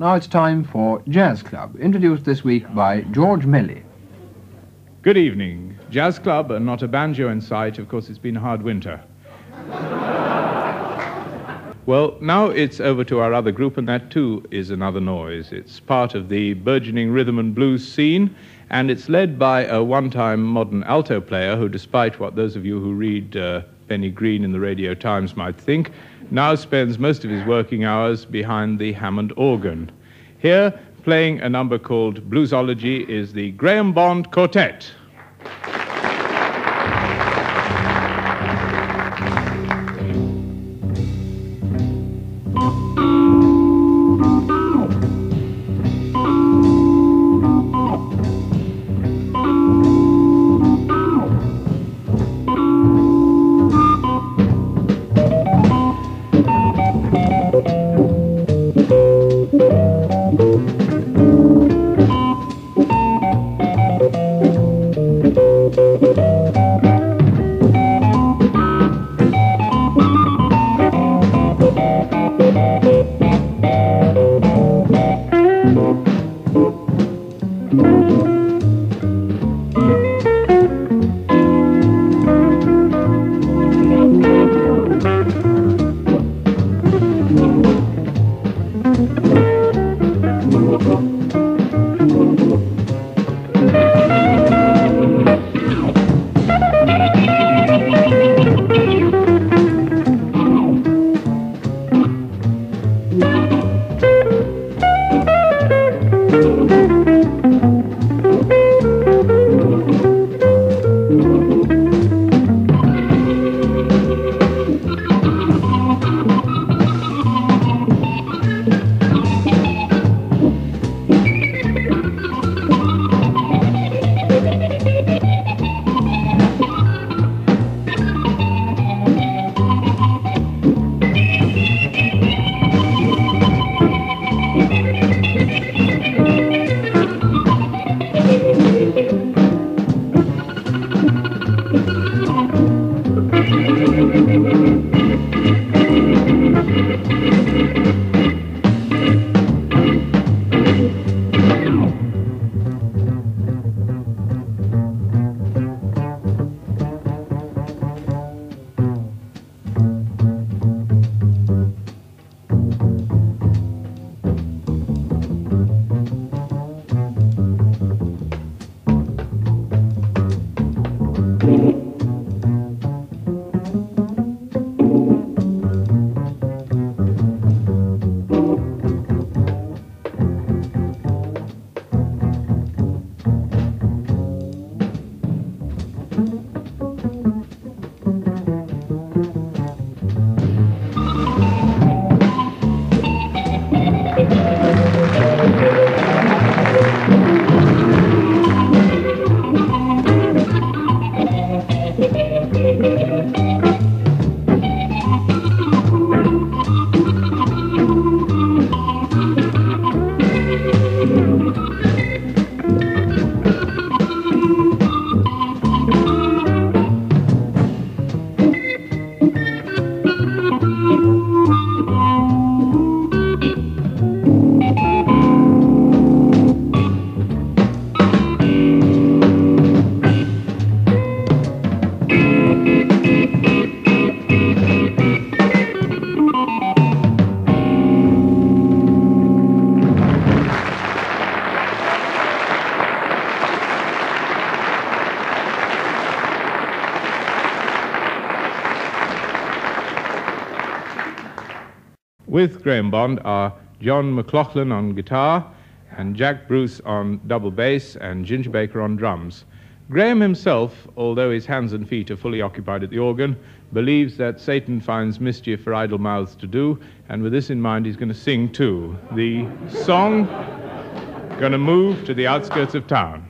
Now it's time for Jazz Club, introduced this week by George Melly. Good evening. Jazz Club and not a banjo in sight. Of course, it's been a hard winter. well, now it's over to our other group, and that too is another noise. It's part of the burgeoning rhythm and blues scene, and it's led by a one time modern alto player who, despite what those of you who read uh, Benny Green in the Radio Times might think, now spends most of his working hours behind the Hammond organ. Here, playing a number called Bluesology, is the Graham Bond Quartet. With Graham Bond are John McLaughlin on guitar and Jack Bruce on double bass and Ginger Baker on drums. Graham himself, although his hands and feet are fully occupied at the organ, believes that Satan finds mischief for idle mouths to do, and with this in mind, he's going to sing too. The song, going to move to the outskirts of town.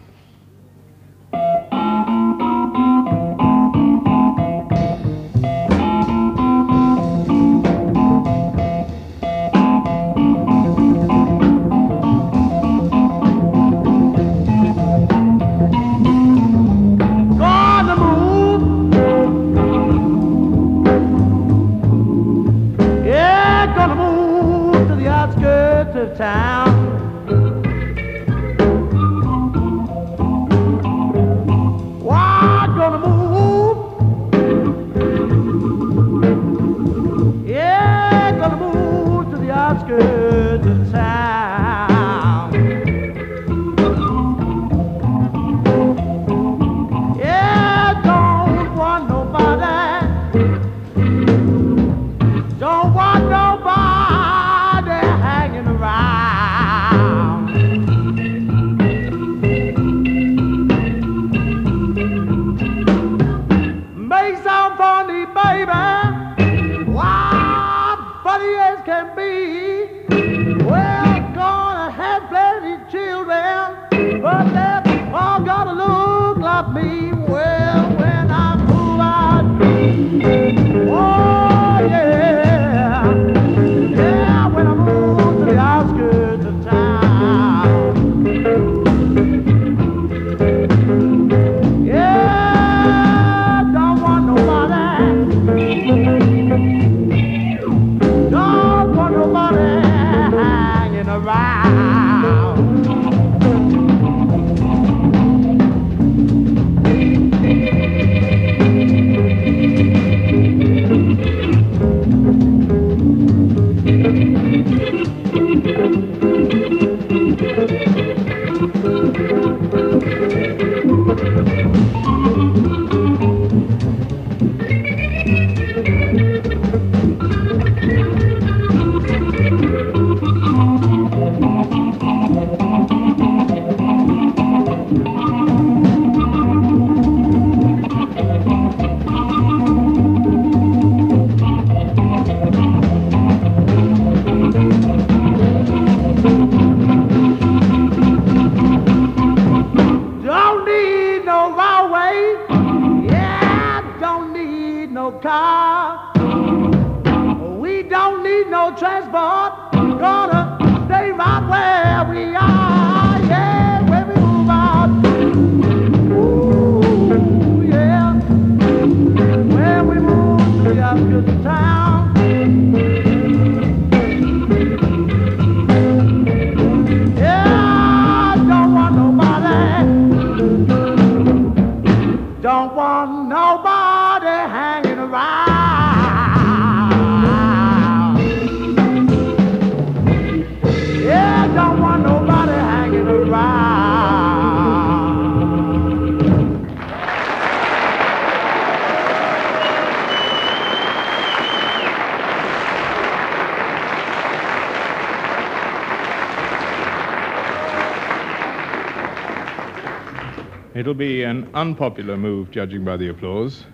Unpopular move, judging by the applause.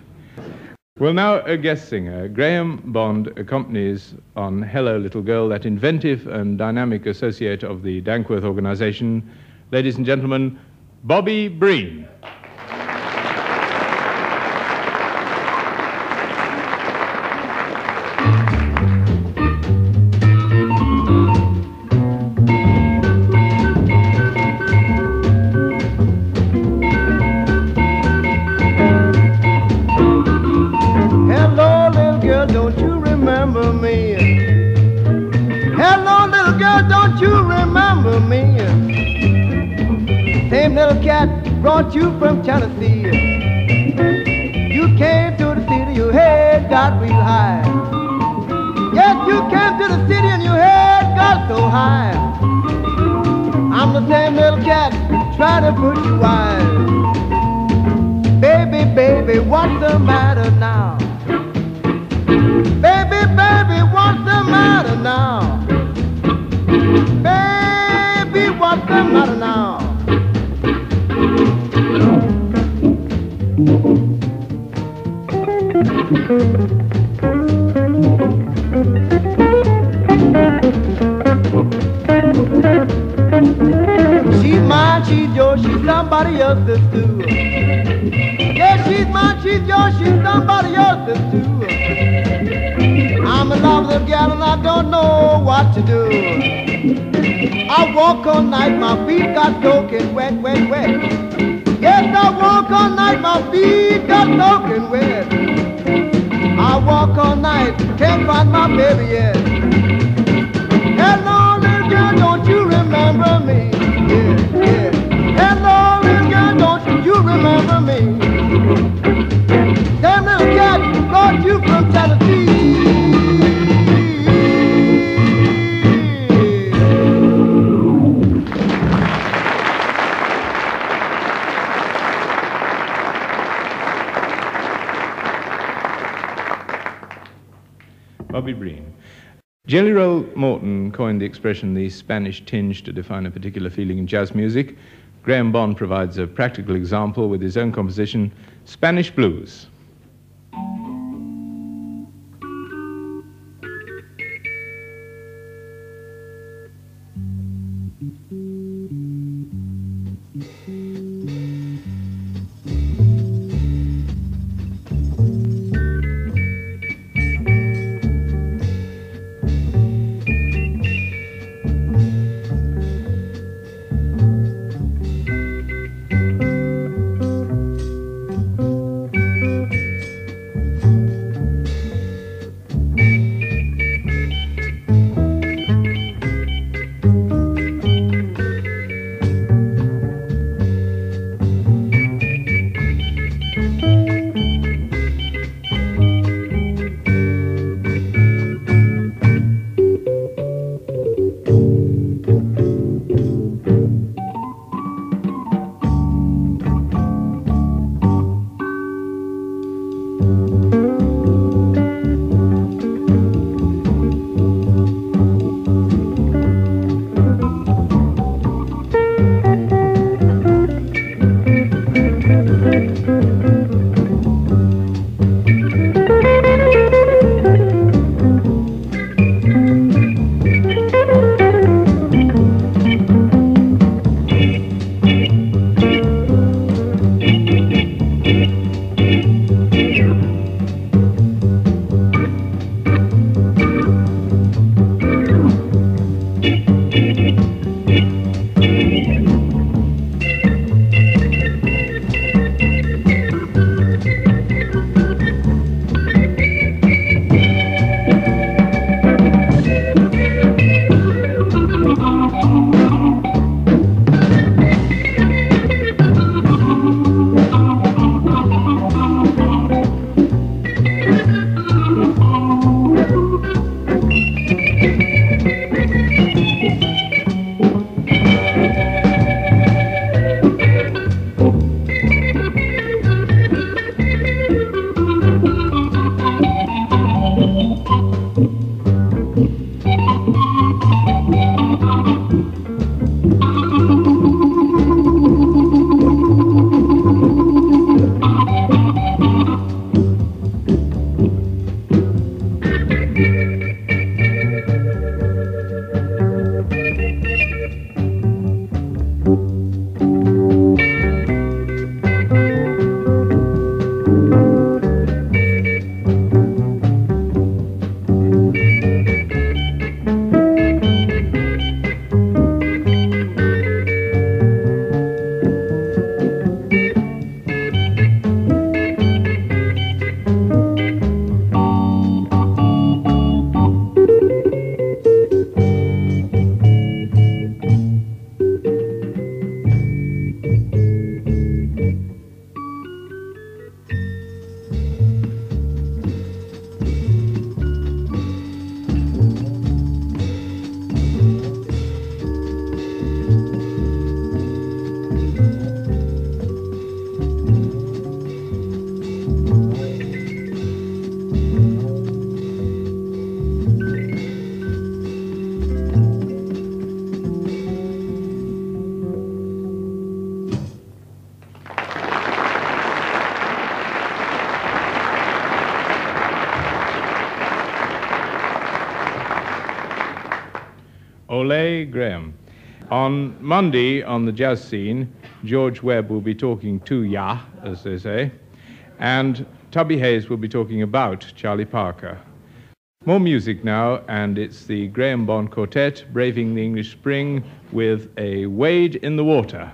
Well, now a guest singer. Graham Bond accompanies on Hello Little Girl, that inventive and dynamic associate of the Dankworth organization. Ladies and gentlemen, Bobby Breen. I'm the same little cat trying to put you wise. Baby, baby, what's the matter now? Baby, baby, what's the matter now? Baby, what's the matter now? She's somebody else's too. Yeah, she's mine, she's yours, she's somebody else's too. I'm in love with a gal and I don't know what to do. I walk all night, my feet got soaking wet, wet, wet. Yes, I walk all night, my feet got soaking wet. I walk all night, can't find my baby yet. Coined the expression the Spanish tinge to define a particular feeling in jazz music. Graham Bond provides a practical example with his own composition, Spanish Blues. On Monday on the jazz scene, George Webb will be talking to Ya, as they say, and Tubby Hayes will be talking about Charlie Parker. More music now, and it's the Graham Bond Quartet braving the English spring with a wade in the water.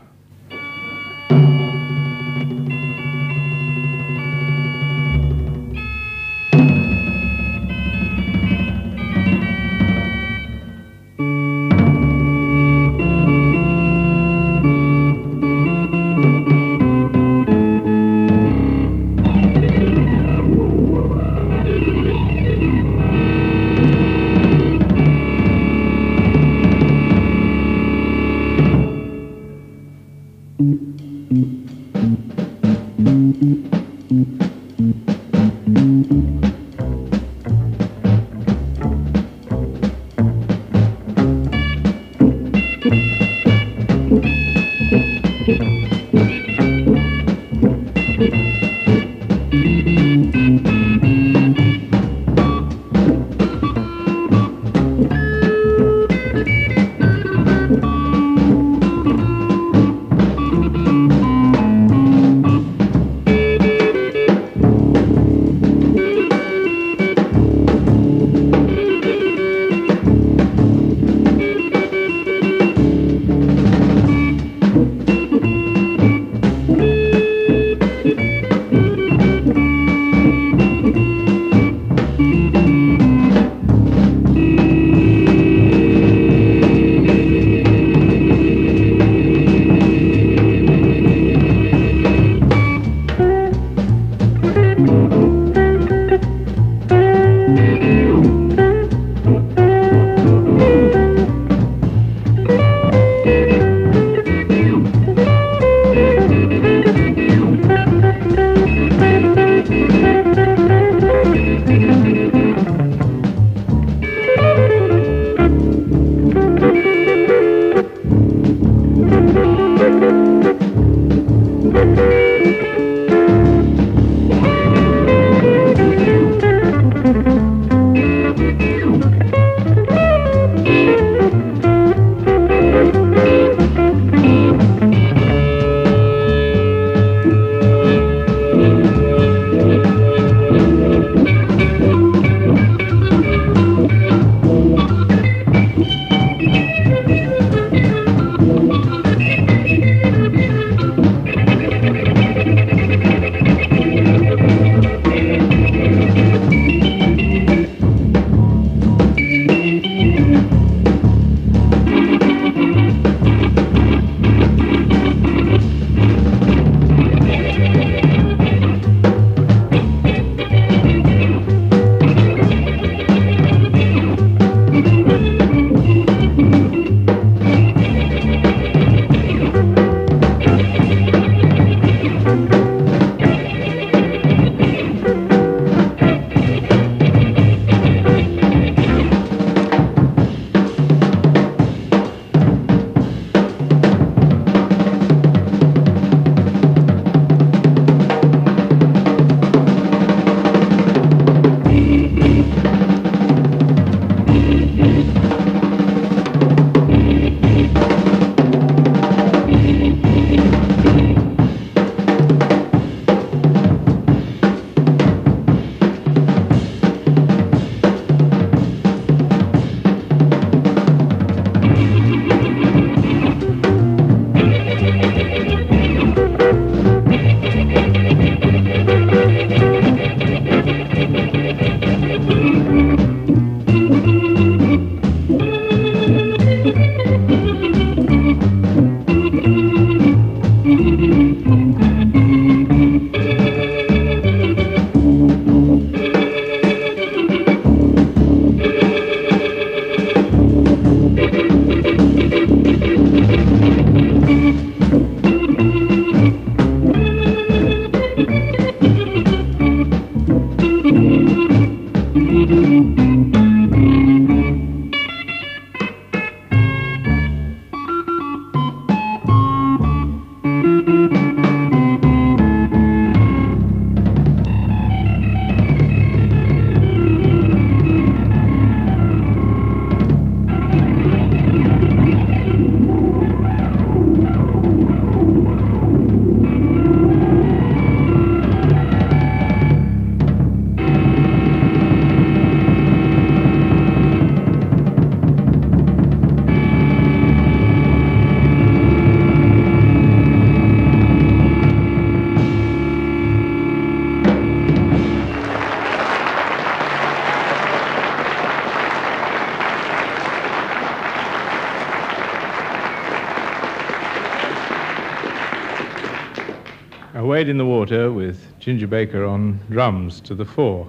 In the Water with Ginger Baker on drums to the fore.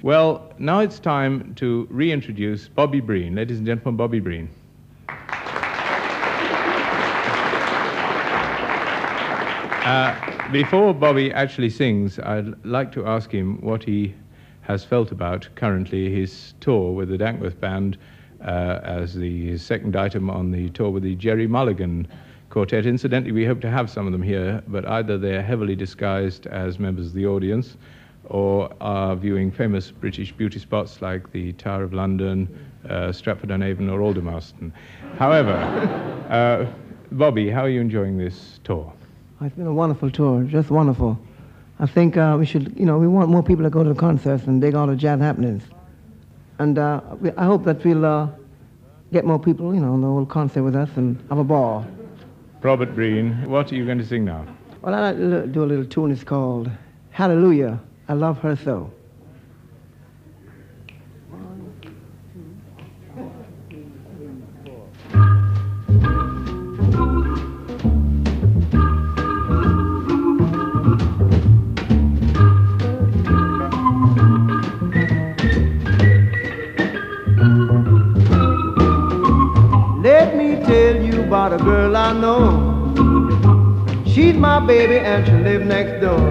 Well, now it's time to reintroduce Bobby Breen. Ladies and gentlemen, Bobby Breen. Uh, before Bobby actually sings, I'd like to ask him what he has felt about currently his tour with the Dankworth Band uh, as the second item on the tour with the Gerry Mulligan Quartet. Incidentally, we hope to have some of them here, but either they're heavily disguised as members of the audience or are viewing famous British beauty spots like the Tower of London, uh, Stratford-on-Avon, or Aldermaston. However, uh, Bobby, how are you enjoying this tour? It's been a wonderful tour, just wonderful. I think uh, we should, you know, we want more people to go to the concerts and dig all the jazz happenings. And uh, we, I hope that we'll uh, get more people, you know, on the whole concert with us and have a ball. Robert Breen, what are you going to sing now? Well, I'd like to do a little tune. It's called Hallelujah, I Love Her So. About a girl I know. She's my baby and she lives next door.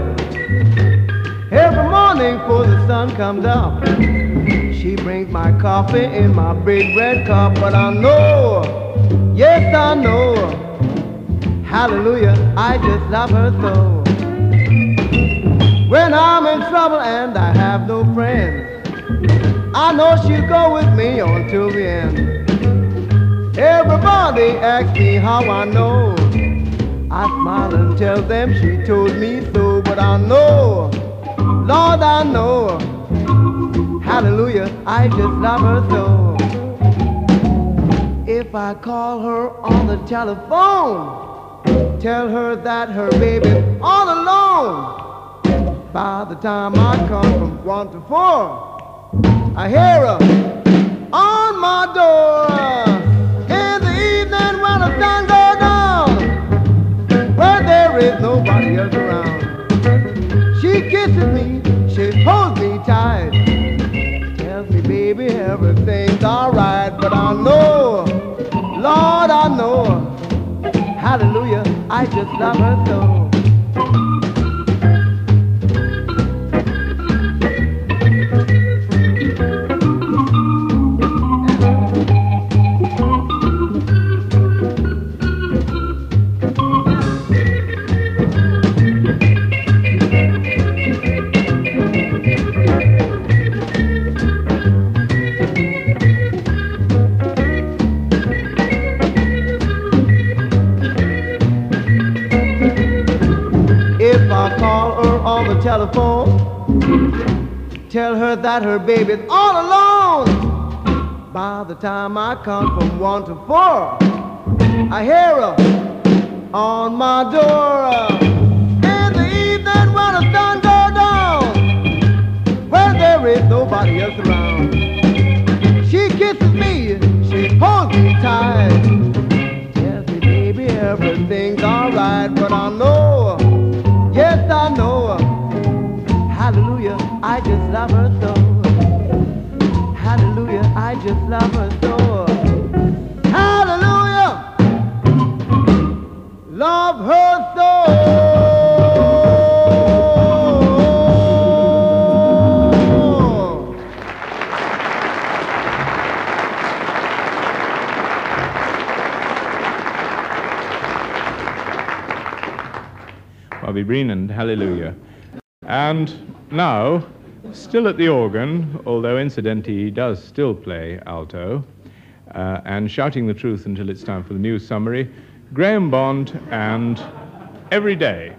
Every morning before the sun comes up, she brings my coffee in my big red cup. But I know, yes I know, hallelujah, I just love her so. When I'm in trouble and I have no friends, I know she'll go with me until the end. Everybody asks me how I know. I smile and tell them she told me so, but I know, Lord, I know. Hallelujah, I just love her so. If I call her on the telephone, tell her that her baby's all alone. By the time I come from one to four, I hear her on my door She me, she holds me tight, tells me, baby, everything's alright. But I know, Lord, I know, hallelujah, I just love her so. Telephone. Tell her that her baby's all alone. By the time I come from one to four, I hear her on my door. In the evening when the sun goes down, where there is nobody else around, she kisses me, she holds me tight. Tells me, baby, everything's alright, but I know, Love her so. Hallelujah, love her so. Bobby Breen and Hallelujah. And now, still at the organ, although incidentally he does still play alto, uh, and shouting the truth until it's time for the news summary, Graham Bond and Every Day.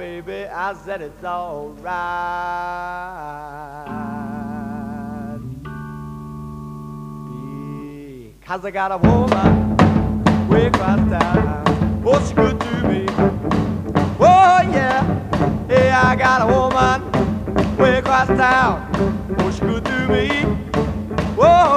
baby, I said it's alright. Because I got a woman way across town. Oh, she good to me. Oh, yeah. Hey, I got a woman way across town. Oh, she good to me. Whoa.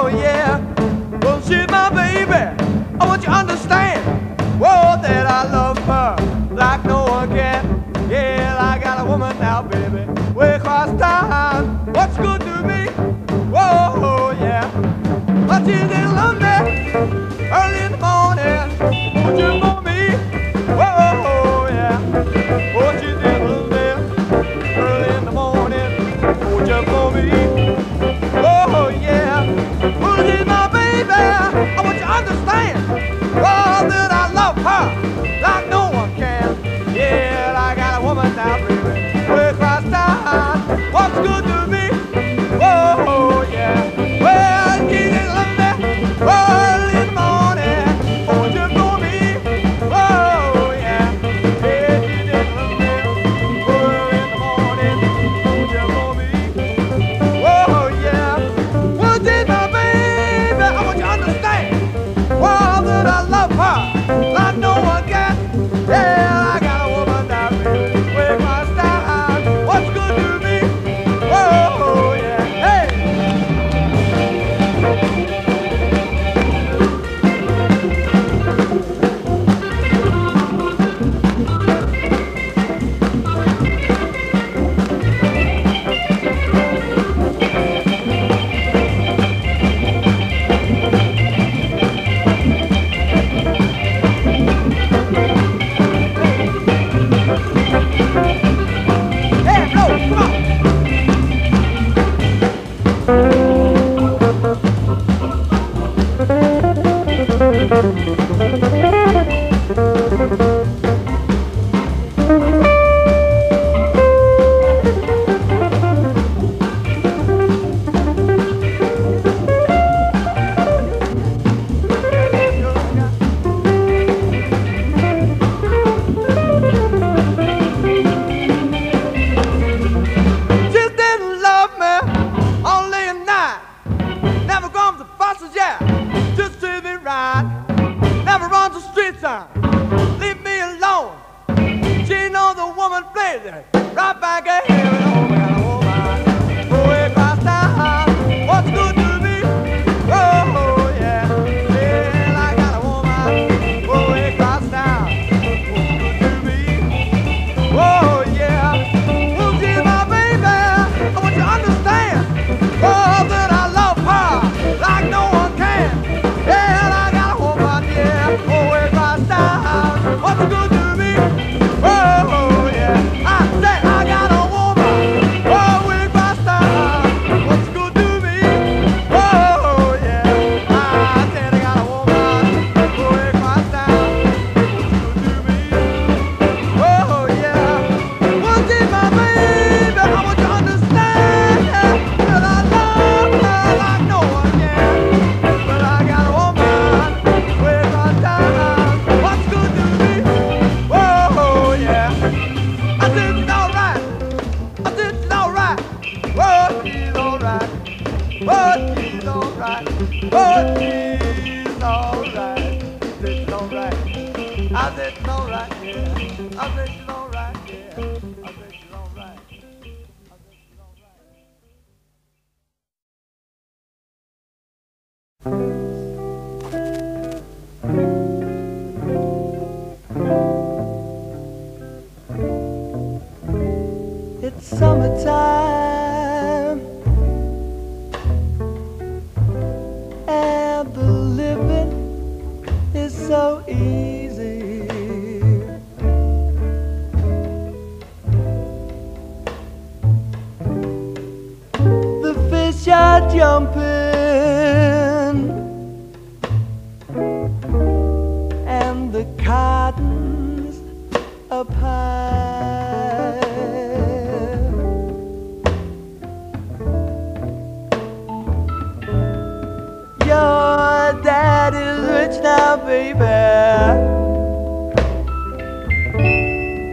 now, baby.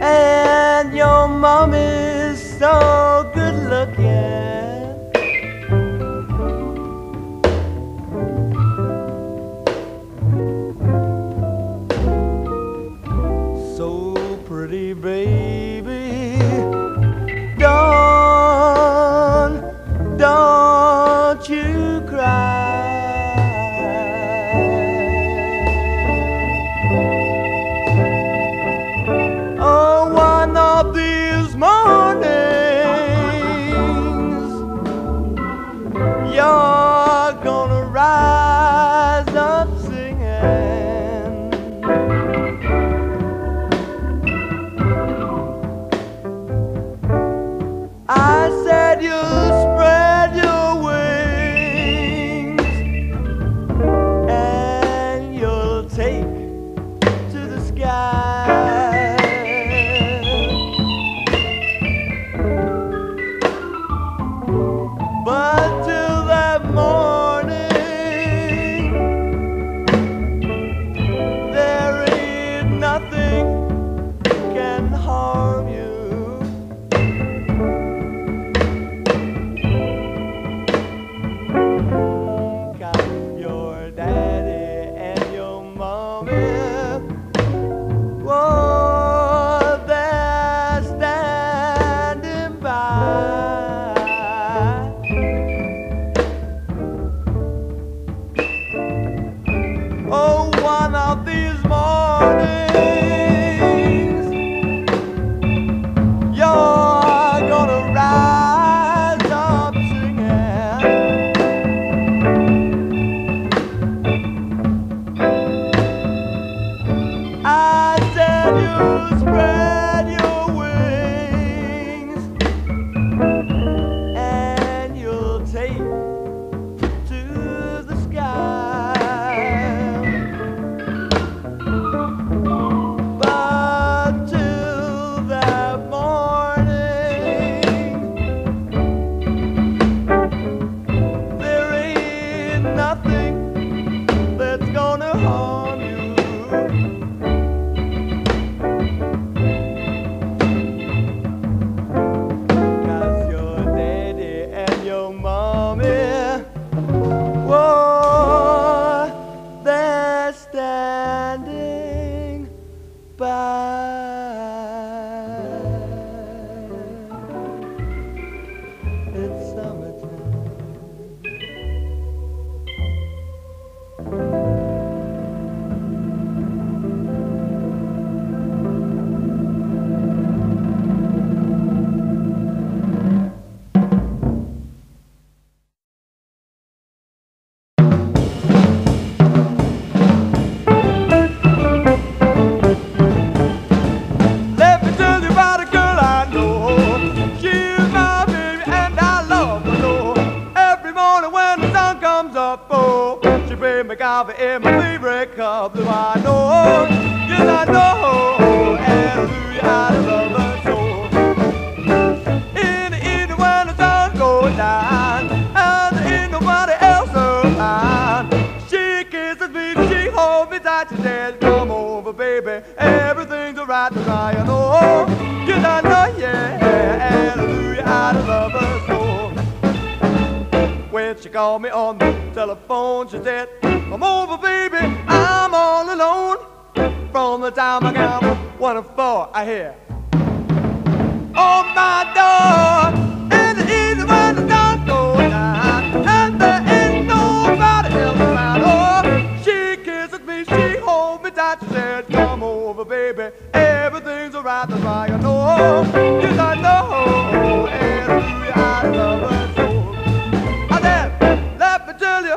And your mom is so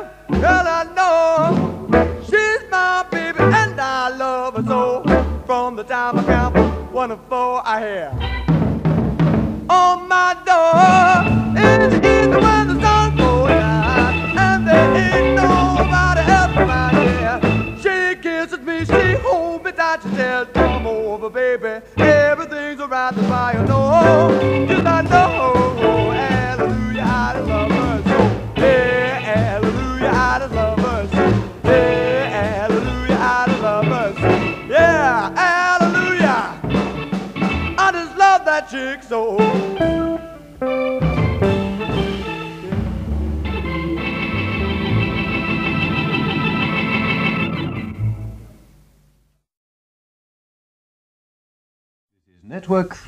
girl, I know she's my baby and I love her so. From the time I count one to four, I hear.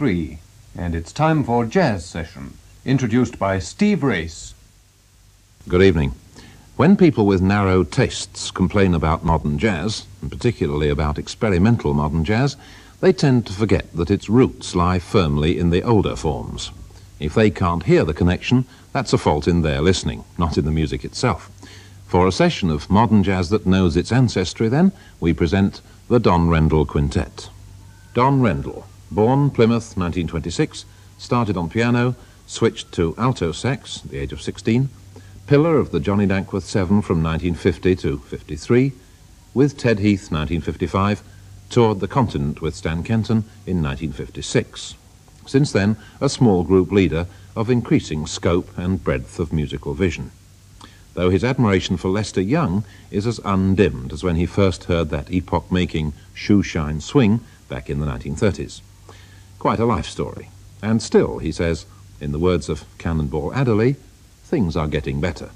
3, and it's time for Jazz Session, introduced by Steve Race. Good evening. When people with narrow tastes complain about modern jazz, and particularly about experimental modern jazz, they tend to forget that its roots lie firmly in the older forms. If they can't hear the connection, that's a fault in their listening, not in the music itself. For a session of modern jazz that knows its ancestry, then, we present the Don Rendell Quintet. Don Rendell, born Plymouth 1926, started on piano, switched to alto sax at the age of 16, pillar of the Johnny Dankworth Seven from 1950 to 53, with Ted Heath 1955, toured the continent with Stan Kenton in 1956. Since then, a small group leader of increasing scope and breadth of musical vision. Though his admiration for Lester Young is as undimmed as when he first heard that epoch-making shoeshine swing back in the 1930s. Quite a life story. And still, he says, in the words of Cannonball Adderley, things are getting better.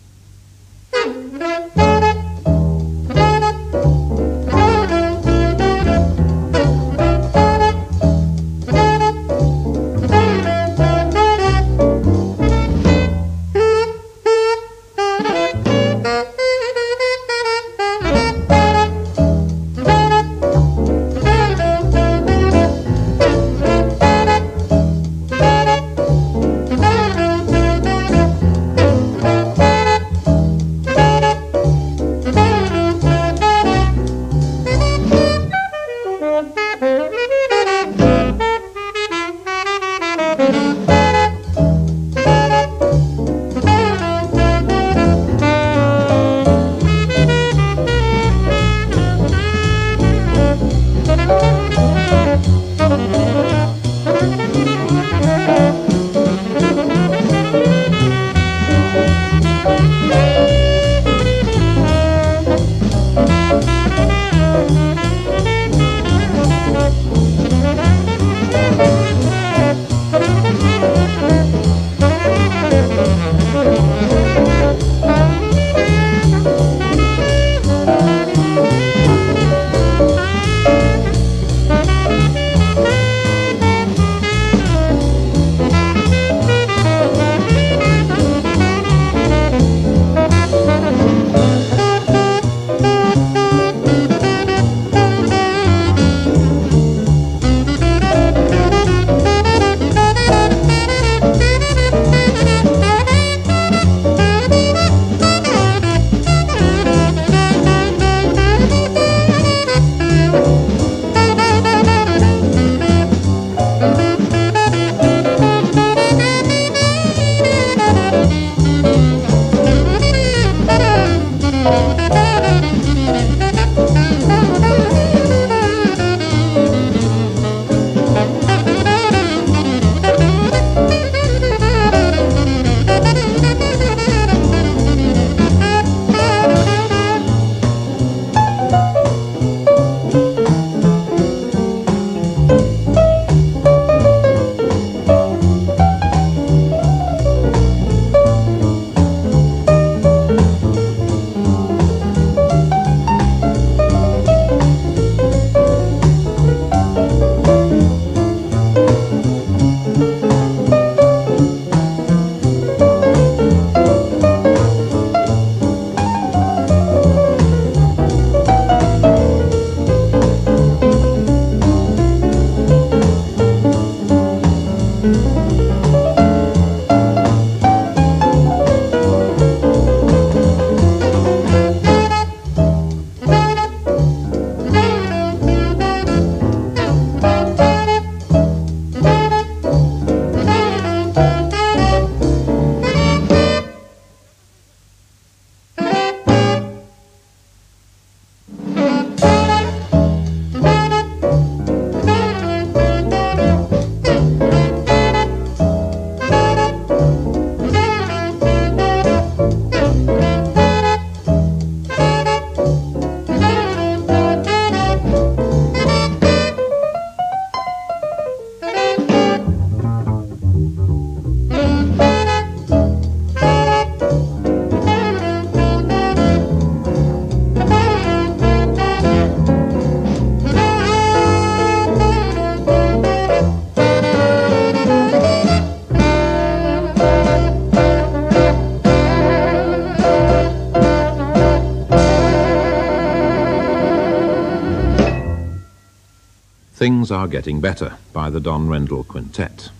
Things Are Getting Better by the Don Rendell Quintet.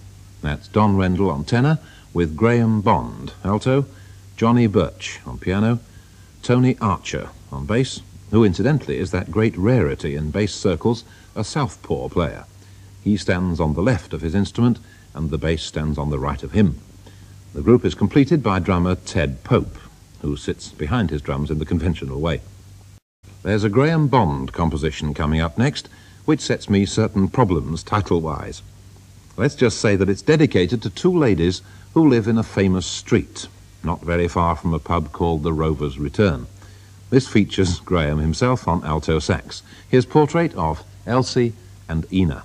That's Don Rendell on tenor with Graham Bond, alto, Johnny Burch on piano, Tony Archer on bass, who incidentally is that great rarity in bass circles, a southpaw player. He stands on the left of his instrument and the bass stands on the right of him. The group is completed by drummer Ted Pope, who sits behind his drums in the conventional way. There's a Graham Bond composition coming up next, which sets me certain problems title-wise. Let's just say that it's dedicated to two ladies who live in a famous street, not very far from a pub called the Rover's Return. This features Graham himself on alto sax, his portrait of Elsie and Ena.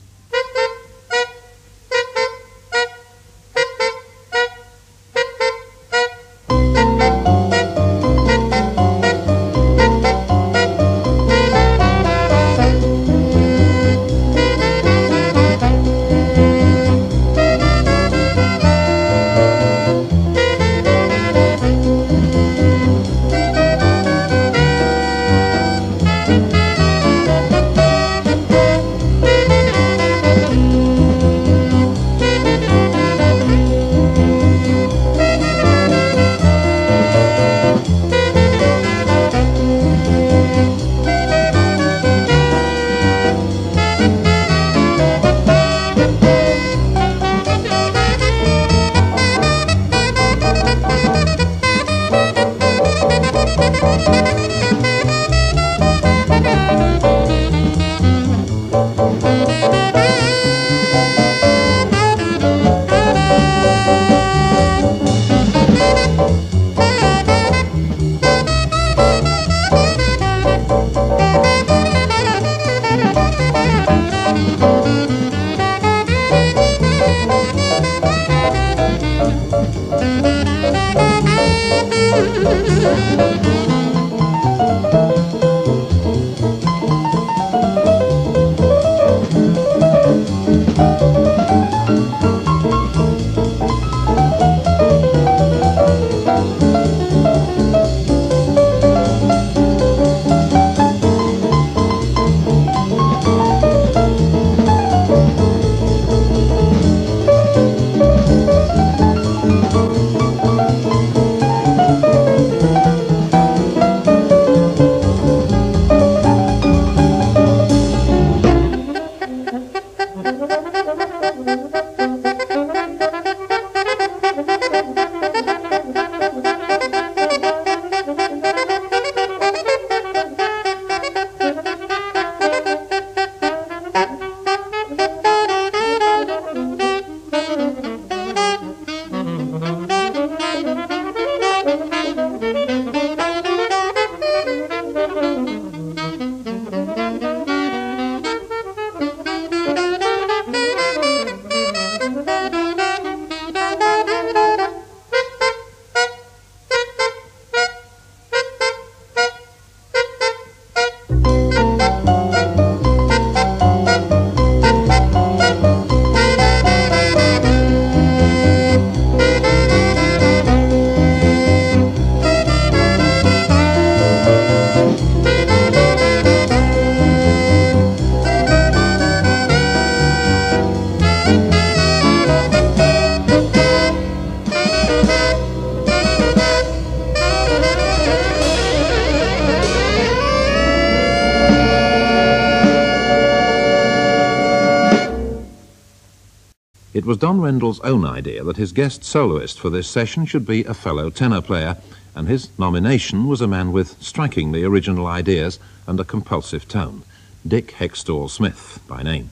Was Don Rendell's own idea that his guest soloist for this session should be a fellow tenor player, and his nomination was a man with strikingly original ideas and a compulsive tone, Dick Heckstall-Smith by name.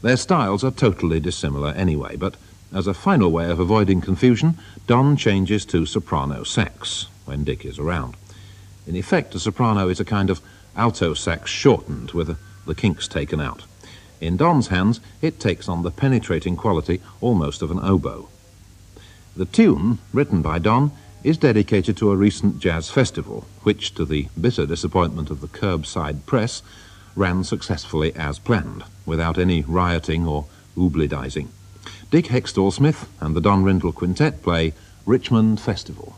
Their styles are totally dissimilar anyway, but as a final way of avoiding confusion, Don changes to soprano sax when Dick is around. In effect, a soprano is a kind of alto sax shortened with the kinks taken out. In Don's hands, it takes on the penetrating quality almost of an oboe. The tune, written by Don, is dedicated to a recent jazz festival, which, to the bitter disappointment of the curbside press, ran successfully as planned, without any rioting or oubledizing. Dick Heckstall-Smith and the Don Rendell Quintet play Richmond Festival.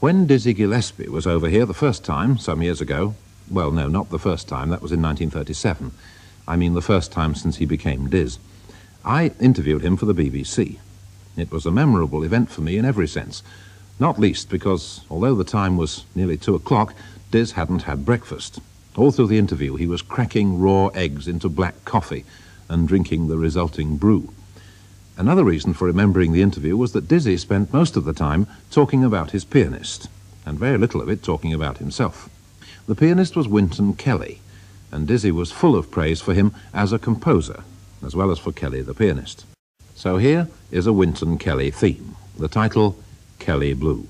Dizzy Gillespie was over here the first time, some years ago, well, no, not the first time, that was in 1937. I mean the first time since he became Diz. I interviewed him for the BBC. It was a memorable event for me in every sense, not least because, although the time was nearly two o'clock, Diz hadn't had breakfast. All through the interview, he was cracking raw eggs into black coffee and drinking the resulting brew. Another reason for remembering the interview was that Dizzy spent most of the time talking about his pianist, and very little of it talking about himself. The pianist was Wynton Kelly, and Dizzy was full of praise for him as a composer, as well as for Kelly the pianist. So here is a Wynton Kelly theme, the title Kelly Blue.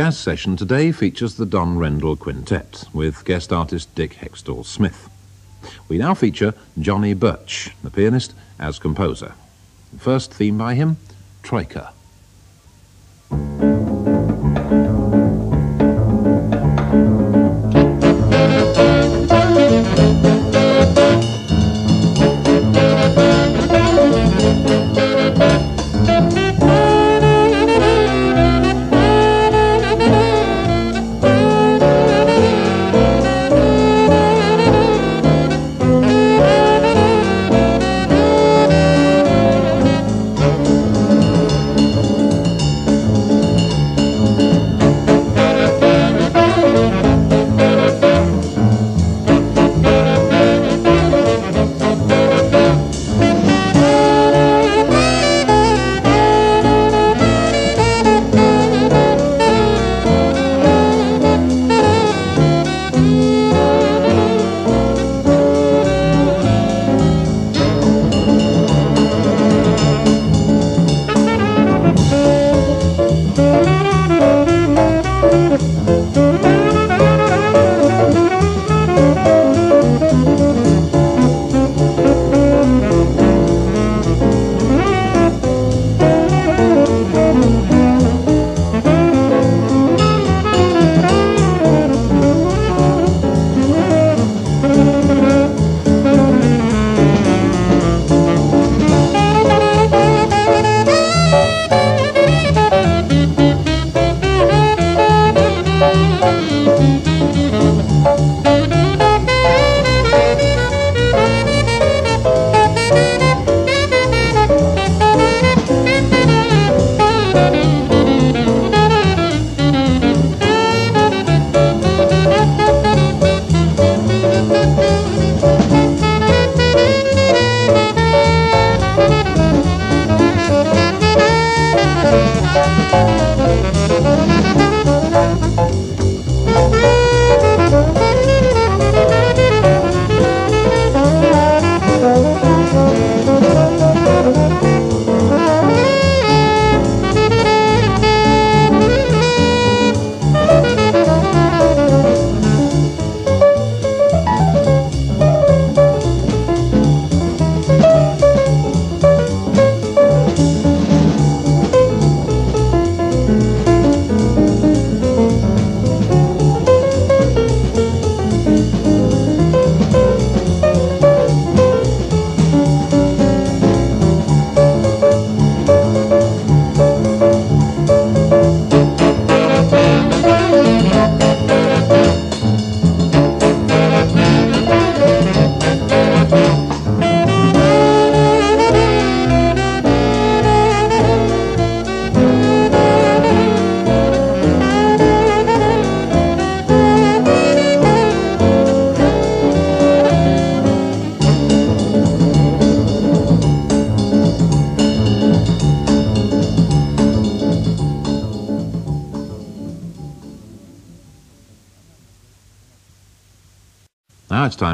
Jazz Session today features the Don Rendell Quintet with guest artist Dick Heckstall-Smith. We now feature Johnny Burch, the pianist, as composer. First theme by him, Troika.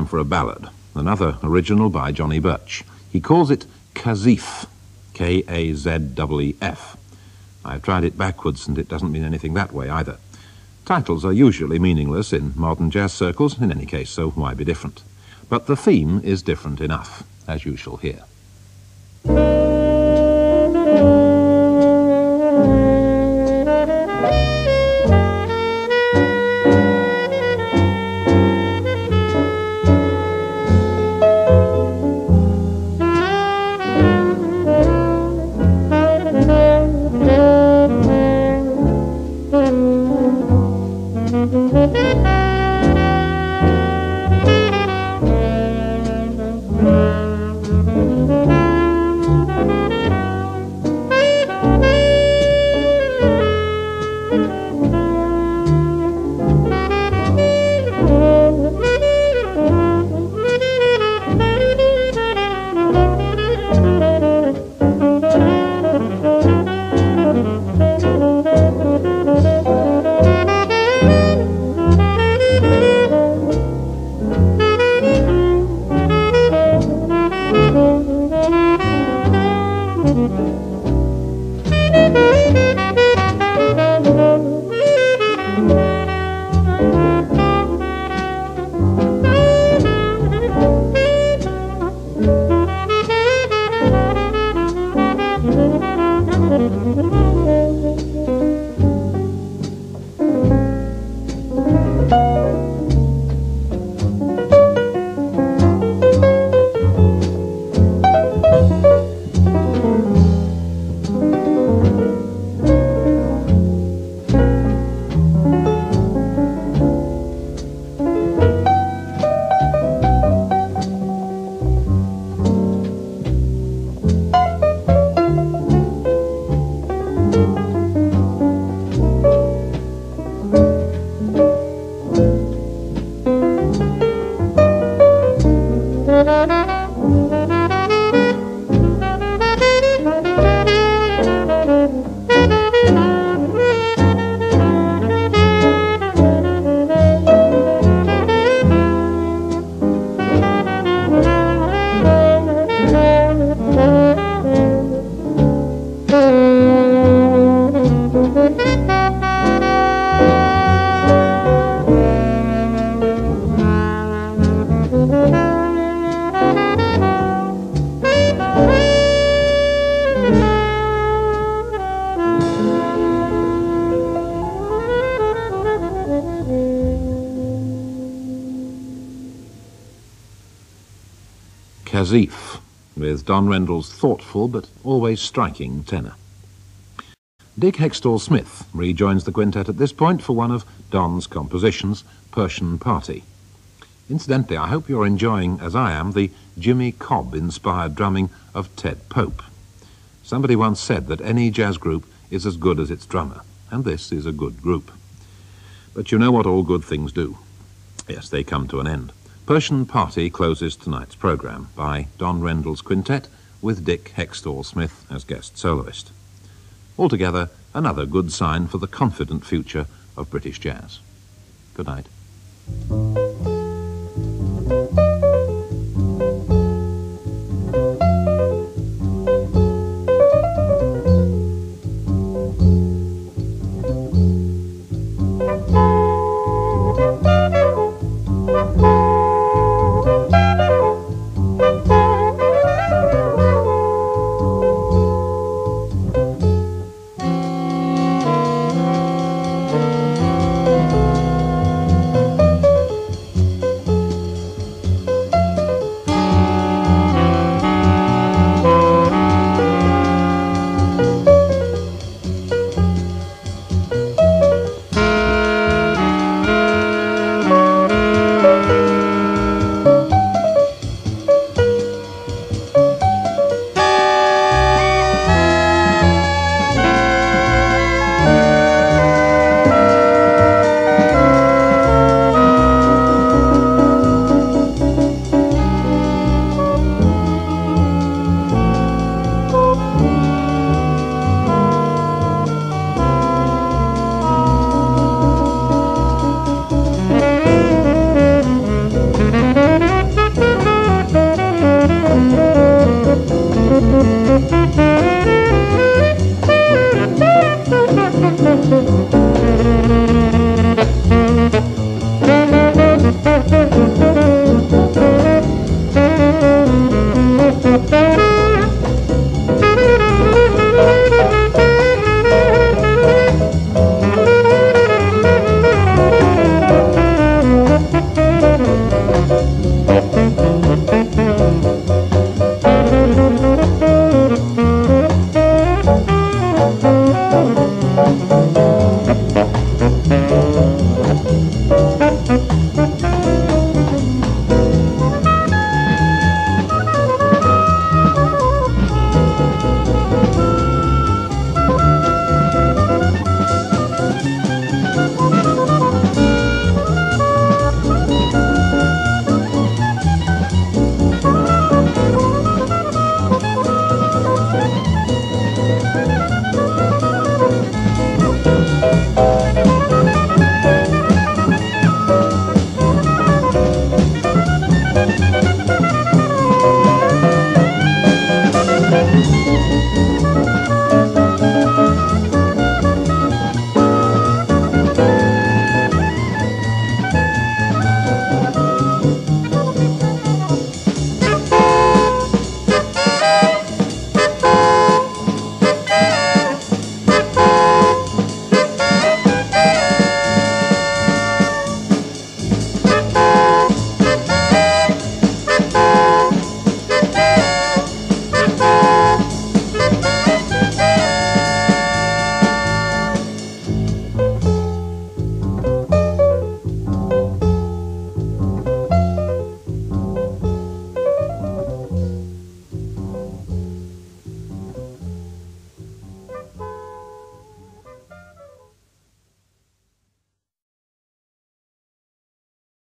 Time for a ballad, another original by Johnny Burch. He calls it Kazeef, K-A-Z-E-E-F. I've tried it backwards and it doesn't mean anything that way either. Titles are usually meaningless in modern jazz circles, in any case, so why be different? But the theme is different enough, as you shall Kazeef, with Don Rendell's thoughtful but always striking tenor. Dick Heckstall-Smith rejoins the quintet at this point for one of Don's compositions, Persian Party. Incidentally, I hope you're enjoying, as I am, the Jimmy Cobb inspired drumming of Ted Pope. Somebody once said that any jazz group is as good as its drummer, and this is a good group. But you know what all good things do. Yes, they come to an end. Persian Party closes tonight's programme by Don Rendell's quintet with Dick Heckstall-Smith as guest soloist. Altogether, another good sign for the confident future of British jazz. Good night.